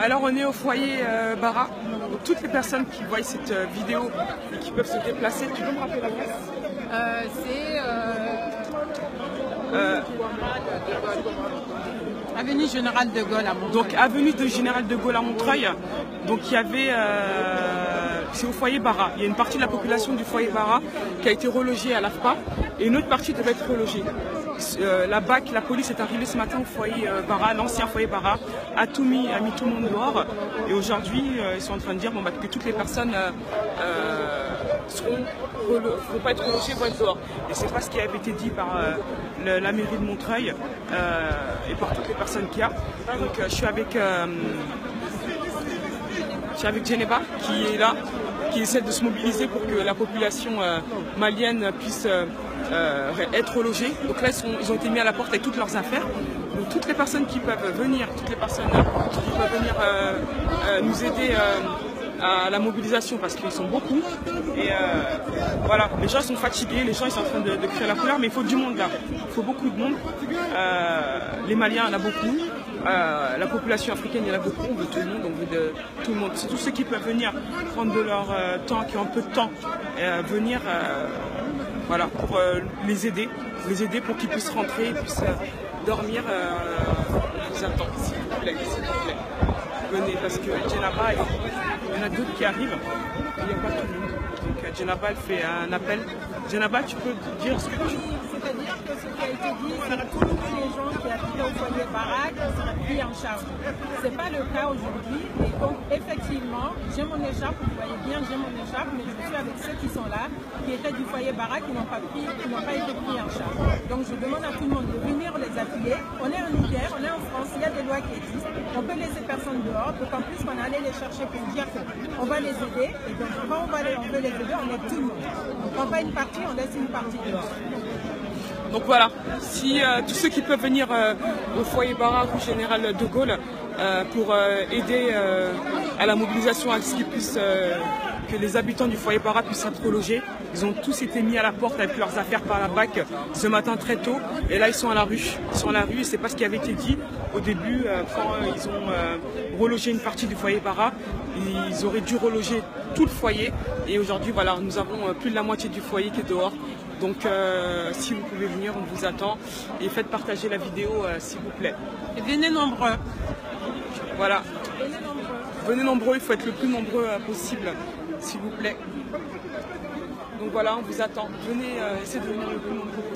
Alors on est au foyer euh, Bara. Donc, toutes les personnes qui voient cette euh, vidéo et qui peuvent se déplacer, tu peux me rappeler l'adresse? Euh, c'est euh, Euh, Avenue Général de Gaulle à Montreuil. Donc avenue de Général de Gaulle à Montreuil. Donc il y avait, c'est au foyer Bara. Il y a une partie de la population du foyer Bara qui a été relogée à l'AFPA et une autre partie devait être relogée. Euh, la BAC, la police est arrivée ce matin au foyer euh, Bara, l'ancien foyer Bara, a tout mis, a mis tout le monde dehors. Et aujourd'hui, euh, ils sont en train de dire bah, que toutes les personnes seront vont pas être relogées, vont être dehors. Et c'est pas ce qui avait été dit par la mairie de Montreuil et par toutes les personnes qu'il y a. Je suis avec je avec Geneva qui est là, qui essaie de se mobiliser pour que la population euh, malienne puisse euh, euh, être logée. Donc là, ils, ont été mis à la porte avec toutes leurs affaires. Donc toutes les personnes qui peuvent venir, toutes les personnes qui peuvent venir nous aider à la mobilisation parce qu'ils sont beaucoup. Et voilà, les gens sont fatigués, les gens ils sont en train de, créer la couleur, mais il faut du monde là. Il faut beaucoup de monde. Les Maliens, il y en a beaucoup. La population africaine, il y en a beaucoup. On veut tout le monde, on de tout le monde. C'est tous ceux qui peuvent venir prendre de leur euh, temps, qui ont un peu de temps, euh, venir euh, voilà, pour les aider, les aider pour qu'ils puissent rentrer, puissent euh, dormir. On vous s'il vous plaît. Venez, parce que Djenaba, il y en a d'autres qui arrivent. Il n'y a pas tout le monde. Donc Djenaba, elle fait un appel. Djenaba, tu peux dire ce que tu été dit, les gens qui habitaient au foyer baraque seraient pris en charge. Ce n'est pas le cas aujourd'hui. Et donc, effectivement, j'ai mon écharpe, vous voyez bien, j'ai mon écharpe, mais je suis avec ceux qui sont là, qui étaient du foyer baraque, qui n'ont pas, pas été pris en charge. Donc, je demande à tout le monde de venir les appuyer. On est en Niger, on est en France, il y a des lois qui existent. On peut laisser personne dehors, d'autant plus qu'on allait les chercher pour dire qu'on va les aider. Et donc, quand on, va les, on veut les aider, on aide tout le monde. On ne prend pas une partie, on laisse une partie dehors. Donc voilà, si euh, tous ceux qui peuvent venir euh, au foyer Bara rue Général de Gaulle euh, pour aider à la mobilisation, à ce qu'ils puissent, que les habitants du foyer Bara puissent être relogés. Ils ont tous été mis à la porte avec leurs affaires par la BAC ce matin très tôt. Et là, ils sont à la rue. Ils sont à la rue et c'est pas ce qui avait été dit au début quand ils ont relogé une partie du foyer Bara. Ils auraient dû reloger tout le foyer. Et aujourd'hui, voilà, nous avons plus de la moitié du foyer qui est dehors. Donc euh, si vous pouvez venir, on vous attend. Et faites partager la vidéo euh, s'il vous plaît. Et venez nombreux. Voilà. Venez nombreux. Venez nombreux, il faut être le plus nombreux euh, possible, s'il vous plaît. Donc voilà, on vous attend. Venez, essayez de venir le plus nombreux.